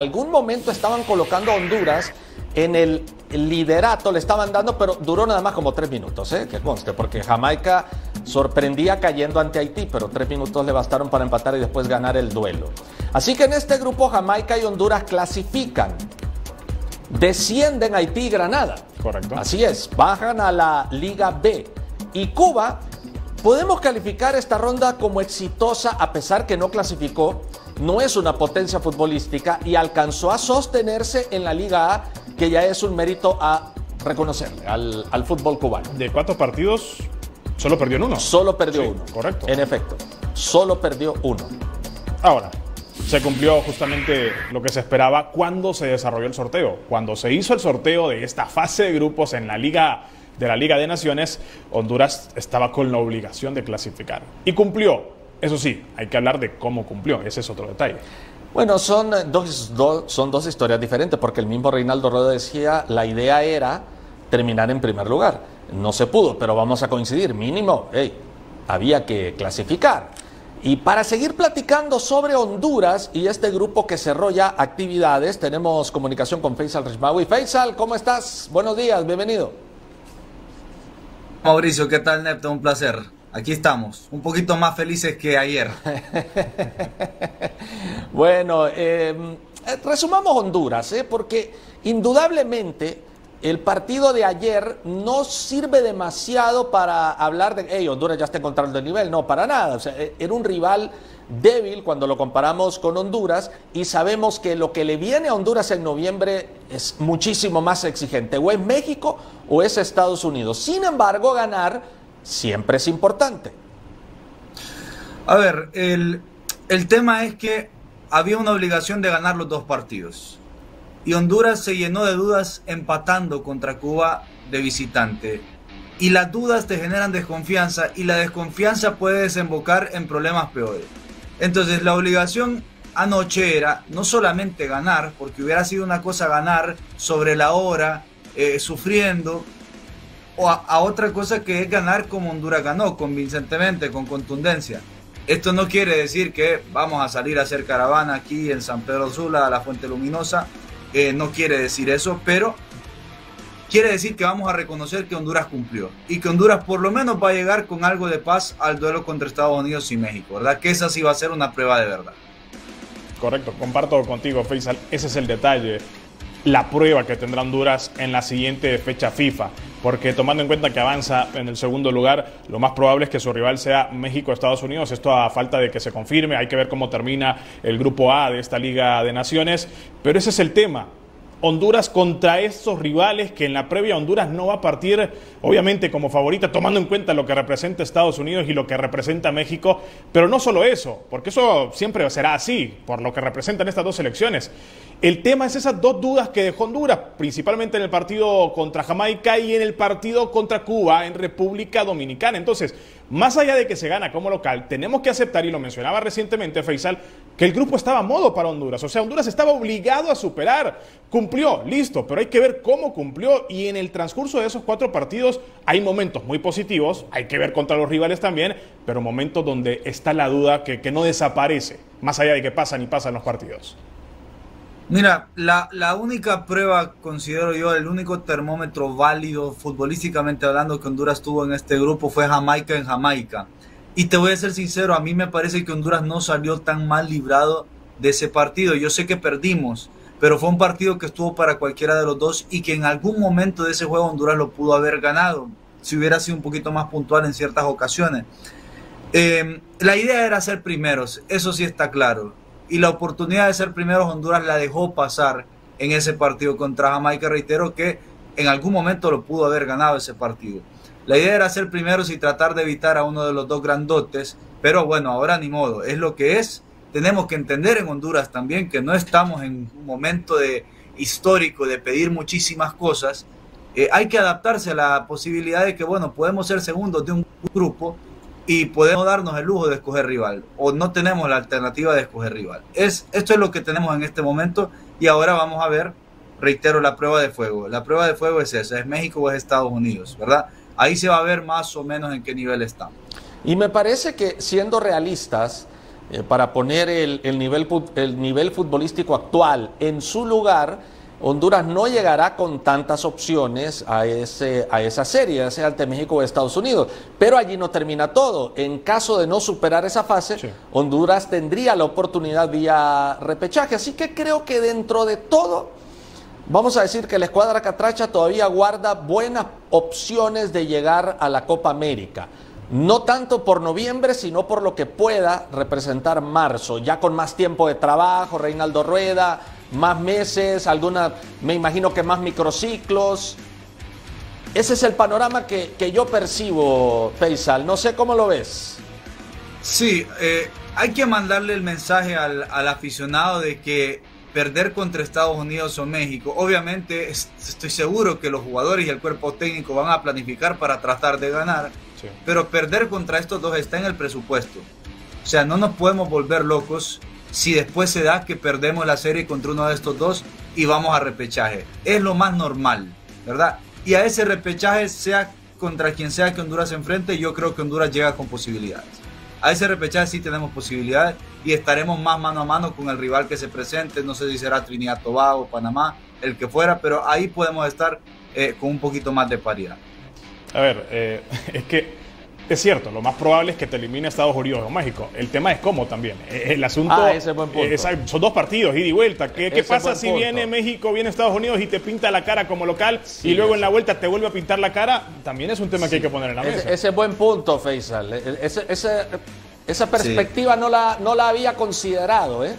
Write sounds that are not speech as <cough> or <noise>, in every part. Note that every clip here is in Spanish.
algún momento estaban colocando a Honduras en el liderato, le estaban dando, pero duró nada más como tres minutos, ¿eh? que conste, porque Jamaica sorprendía cayendo ante Haití, pero tres minutos le bastaron para empatar y después ganar el duelo. Así que en este grupo Jamaica y Honduras clasifican, descienden Haití y Granada. Correcto. Así es, bajan a la Liga B. Y Cuba, podemos calificar esta ronda como exitosa a pesar que no clasificó no es una potencia futbolística y alcanzó a sostenerse en la Liga A, que ya es un mérito a reconocerle al, al fútbol cubano. De cuatro partidos, solo perdió en uno. Solo perdió Sí, uno. correcto. En efecto, solo perdió uno. Ahora, se cumplió justamente lo que se esperaba cuando se desarrolló el sorteo. Cuando se hizo el sorteo de esta fase de grupos en la Liga de la Liga de Naciones, Honduras estaba con la obligación de clasificar y cumplió. Eso sí, hay que hablar de cómo cumplió, ese es otro detalle. Bueno, son eh, dos, do- son dos historias diferentes, porque el mismo Reinaldo Rueda decía, la idea era terminar en primer lugar. No se pudo, pero vamos a coincidir, mínimo, hey, había que clasificar. Y para seguir platicando sobre Honduras y este grupo que cerró ya actividades, tenemos comunicación con Faisal Rishmawi. Faisal, ¿cómo estás? Buenos días, bienvenido. Mauricio, ¿qué tal, Nepto? Un placer. Aquí estamos, un poquito más felices que ayer. <laughs> Bueno, eh, eh, resumamos Honduras, ¿eh? porque indudablemente el partido de ayer no sirve demasiado para hablar de, hey, Honduras ya está encontrando el nivel, no, para nada. Eh, era un rival débil cuando lo comparamos con Honduras y sabemos que lo que le viene a Honduras en noviembre es muchísimo más exigente, o es México o es Estados Unidos. Sin embargo, ganar siempre es importante. A ver, el, el tema es que había una obligación de ganar los dos partidos. Y Honduras se llenó de dudas empatando contra Cuba de visitante. Y las dudas te generan desconfianza y la desconfianza puede desembocar en problemas peores. Entonces la obligación anoche era no solamente ganar, porque hubiera sido una cosa ganar sobre la hora, eh, sufriendo, o a, otra cosa que es ganar como Honduras ganó, convincentemente, con contundencia. Esto no quiere decir que vamos a salir a hacer caravana aquí en San Pedro Sula, a la Fuente Luminosa. eh, no quiere decir eso, pero quiere decir que vamos a reconocer que Honduras cumplió y que Honduras por lo menos va a llegar con algo de paz al duelo contra Estados Unidos y México, ¿verdad? Que esa sí va a ser una prueba de verdad. Correcto, comparto contigo, Faisal. Ese es el detalle, la prueba que tendrá Honduras en la siguiente fecha FIFA. Porque tomando en cuenta que avanza en el segundo lugar, lo más probable es que su rival sea México Estados Unidos. Esto a falta de que se confirme, hay que ver cómo termina el grupo A de esta Liga de Naciones. Pero ese es el tema. Honduras contra estos rivales que en la previa Honduras no va a partir, obviamente, como favorita, tomando en cuenta lo que representa Estados Unidos y lo que representa México, pero no solo eso, porque eso siempre será así, por lo que representan estas dos selecciones. El tema es esas dos dudas que dejó Honduras, principalmente en el partido contra Jamaica y en el partido contra Cuba en República Dominicana. Entonces, más allá de que se gana como local, tenemos que aceptar, y lo mencionaba recientemente Faisal, que el grupo estaba modo para Honduras. O sea, Honduras estaba obligado a superar. Cumplió, listo, pero hay que ver cómo cumplió. Y en el transcurso de esos cuatro partidos hay momentos muy positivos, hay que ver contra los rivales también, pero momentos donde está la duda que, que no desaparece, más allá de que pasan y pasan los partidos. Mira, la, la única prueba, considero yo, el único termómetro válido futbolísticamente hablando que Honduras tuvo en este grupo fue Jamaica en Jamaica. Y te voy a ser sincero, a mí me parece que Honduras no salió tan mal librado de ese partido. Yo sé que perdimos, pero fue un partido que estuvo para cualquiera de los dos y que en algún momento de ese juego Honduras lo pudo haber ganado, si hubiera sido un poquito más puntual en ciertas ocasiones. Eh, la idea era ser primeros, eso sí está claro. Y la oportunidad de ser primeros Honduras la dejó pasar en ese partido contra Jamaica. Reitero que en algún momento lo pudo haber ganado ese partido. La idea era ser primeros y tratar de evitar a uno de los dos grandotes. Pero bueno, ahora ni modo, es lo que es. Tenemos que entender en Honduras también que no estamos en un momento de histórico de pedir muchísimas cosas. Eh, hay que adaptarse a la posibilidad de que, bueno, podemos ser segundos de un grupo y podemos darnos el lujo de escoger rival o no tenemos la alternativa de escoger rival. Es, esto es lo que tenemos en este momento y ahora vamos a ver, reitero, la prueba de fuego. La prueba de fuego es esa, es México o es Estados Unidos, ¿verdad? Ahí se va a ver más o menos en qué nivel estamos. Y me parece que siendo realistas, eh, para poner el, nivel, el nivel futbolístico actual en su lugar, Honduras no llegará con tantas opciones a, ese, a esa serie, ya sea ante México o Estados Unidos. Pero allí no termina todo. En caso de no superar esa fase, Honduras tendría la oportunidad vía repechaje. Así que creo que dentro de todo, vamos a decir que la escuadra Catracha todavía guarda buenas opciones de llegar a la Copa América. No tanto por noviembre, sino por lo que pueda representar marzo, ya con más tiempo de trabajo, Reinaldo Rueda, más meses, alguna, me imagino que más microciclos. Ese es el panorama que, yo percibo, Faisal. No sé cómo lo ves. Sí, eh, hay que mandarle el mensaje al, aficionado de que perder contra Estados Unidos o México, obviamente estoy seguro que los jugadores y el cuerpo técnico van a planificar para tratar de ganar pero perder contra estos dos está en el presupuesto. O sea, no nos podemos volver locos si después se da que perdemos la serie contra uno de estos dos y vamos a repechaje. Es lo más normal, ¿verdad? Y a ese repechaje, sea contra quien sea que Honduras se enfrente, yo creo que Honduras llega con posibilidades. A ese repechaje sí tenemos posibilidades y estaremos más mano a mano con el rival que se presente. No sé si será Trinidad Tobago, Panamá, el que fuera, pero ahí podemos estar eh, con un poquito más de paridad. A ver, eh, <laughs> es que es cierto, lo más probable es que te elimine Estados Unidos o México. El tema es cómo también. Eh, el asunto. Ah, ese buen punto. son dos partidos, ida y vuelta. ¿Qué, qué pasa si viene México, viene Estados Unidos y te pinta la cara como local y luego en la vuelta te vuelve a pintar la cara? También es un tema que hay que poner en la mesa. Ese, buen punto, Faisal. E, e, ese, esa perspectiva no, la, no la había considerado, ¿eh?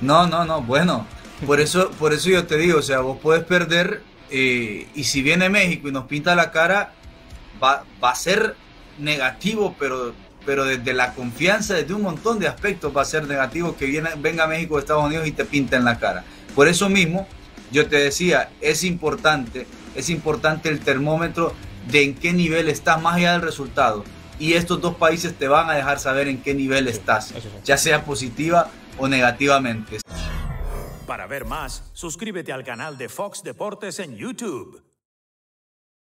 No, no, no. Bueno, por eso, por eso yo te digo, o sea, vos puedes perder eh, y si viene México y nos pinta la cara, va, va a ser negativo, pero, pero desde la confianza, desde un montón de aspectos va a ser negativo que viene, venga México o Estados Unidos y te pinta en la cara. Por eso mismo, yo te decía, es importante, es importante el termómetro de en qué nivel estás más allá del resultado. Y estos dos países te van a dejar saber en qué nivel estás, ya sea positiva o negativamente. Para ver más, suscríbete al canal de Fox Deportes en YouTube.